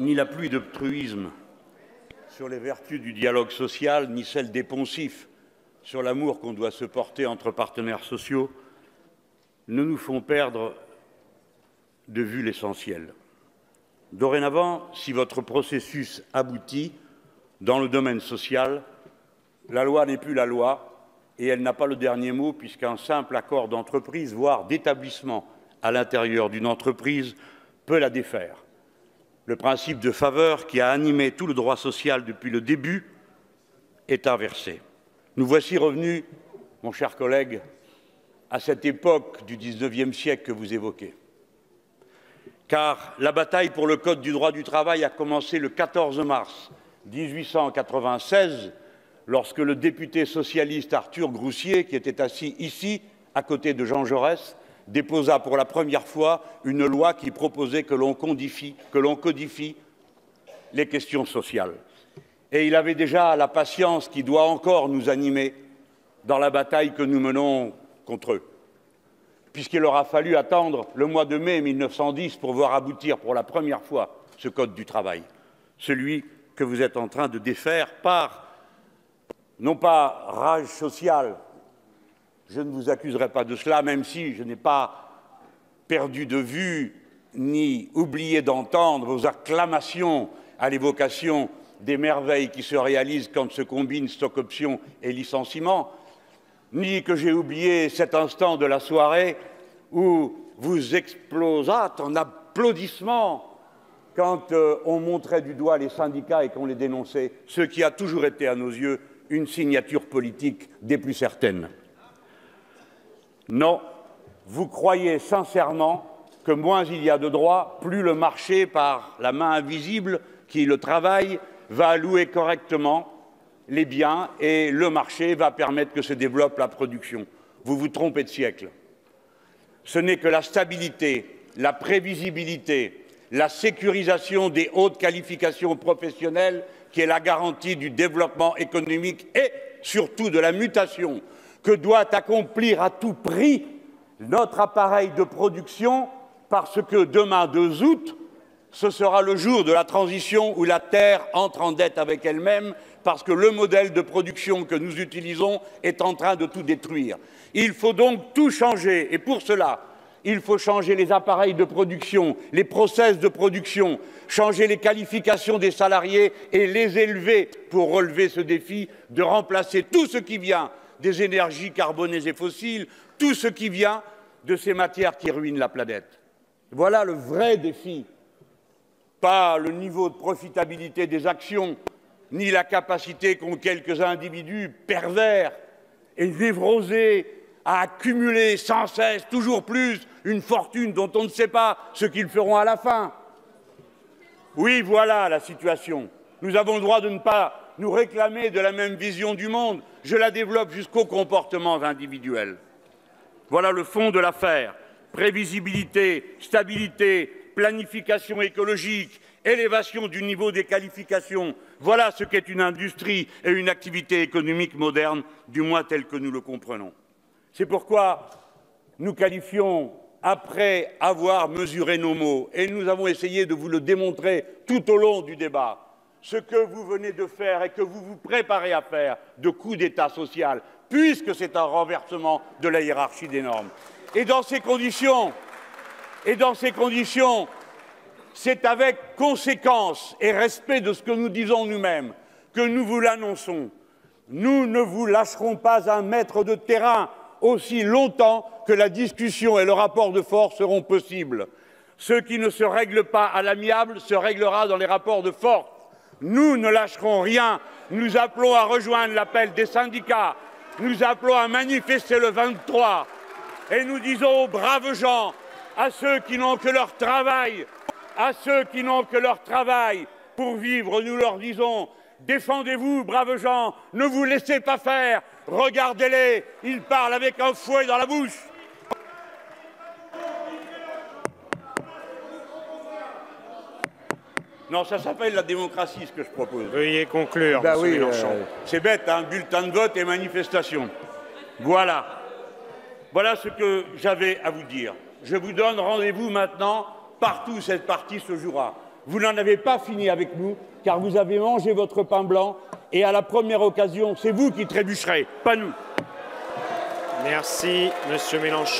ni la pluie de sur les vertus du dialogue social, ni celle des poncifs sur l'amour qu'on doit se porter entre partenaires sociaux, ne nous font perdre de vue l'essentiel. Dorénavant, si votre processus aboutit dans le domaine social, la loi n'est plus la loi et elle n'a pas le dernier mot puisqu'un simple accord d'entreprise, voire d'établissement à l'intérieur d'une entreprise, peut la défaire. Le principe de faveur qui a animé tout le droit social depuis le début est inversé. Nous voici revenus, mon cher collègue, à cette époque du XIXe siècle que vous évoquez car la bataille pour le Code du droit du travail a commencé le 14 mars 1896, lorsque le député socialiste Arthur Groussier, qui était assis ici, à côté de Jean Jaurès, déposa pour la première fois une loi qui proposait que l'on codifie, les questions sociales. Et il avait déjà la patience qui doit encore nous animer dans la bataille que nous menons contre eux puisqu'il aura fallu attendre le mois de mai 1910 pour voir aboutir pour la première fois ce Code du travail, celui que vous êtes en train de défaire par, non pas rage sociale, je ne vous accuserai pas de cela, même si je n'ai pas perdu de vue ni oublié d'entendre vos acclamations à l'évocation des merveilles qui se réalisent quand se combinent stock options et licenciements, ni que j'ai oublié cet instant de la soirée où vous explosâtes en applaudissements quand euh, on montrait du doigt les syndicats et qu'on les dénonçait, ce qui a toujours été à nos yeux une signature politique des plus certaines. Non, vous croyez sincèrement que moins il y a de droits, plus le marché, par la main invisible qui le travaille, va allouer correctement les biens et le marché va permettre que se développe la production. Vous vous trompez de siècle. Ce n'est que la stabilité, la prévisibilité, la sécurisation des hautes qualifications professionnelles qui est la garantie du développement économique et surtout de la mutation que doit accomplir à tout prix notre appareil de production parce que demain 2 août, ce sera le jour de la transition où la Terre entre en dette avec elle-même parce que le modèle de production que nous utilisons est en train de tout détruire. Il faut donc tout changer et pour cela, il faut changer les appareils de production, les process de production, changer les qualifications des salariés et les élever pour relever ce défi de remplacer tout ce qui vient des énergies carbonées et fossiles, tout ce qui vient de ces matières qui ruinent la planète. Voilà le vrai défi pas le niveau de profitabilité des actions, ni la capacité qu'ont quelques individus pervers et névrosés à accumuler sans cesse, toujours plus, une fortune dont on ne sait pas ce qu'ils feront à la fin. Oui, voilà la situation. Nous avons le droit de ne pas nous réclamer de la même vision du monde. Je la développe jusqu'aux comportements individuels. Voilà le fond de l'affaire. Prévisibilité, stabilité, planification écologique, élévation du niveau des qualifications. Voilà ce qu'est une industrie et une activité économique moderne, du moins telle que nous le comprenons. C'est pourquoi nous qualifions, après avoir mesuré nos mots, et nous avons essayé de vous le démontrer tout au long du débat, ce que vous venez de faire et que vous vous préparez à faire de coup d'État social, puisque c'est un renversement de la hiérarchie des normes. Et dans ces conditions, c'est avec conséquence et respect de ce que nous disons nous-mêmes que nous vous l'annonçons. Nous ne vous lâcherons pas un mètre de terrain aussi longtemps que la discussion et le rapport de force seront possibles. Ce qui ne se règle pas à l'amiable se réglera dans les rapports de force. Nous ne lâcherons rien. Nous appelons à rejoindre l'appel des syndicats. Nous appelons à manifester le 23. Et nous disons aux braves gens à ceux qui n'ont que leur travail, à ceux qui n'ont que leur travail pour vivre, nous leur disons Défendez-vous, braves gens, ne vous laissez pas faire, regardez-les, ils parlent avec un fouet dans la bouche. Non, ça s'appelle la démocratie, ce que je propose. Veuillez conclure, ben oui, euh, C'est bête, un hein, bulletin de vote et manifestation. Voilà. Voilà ce que j'avais à vous dire. Je vous donne rendez-vous maintenant partout où cette partie se jouera. Vous n'en avez pas fini avec nous, car vous avez mangé votre pain blanc, et à la première occasion, c'est vous qui trébucherez, pas nous. Merci, Monsieur Mélenchon.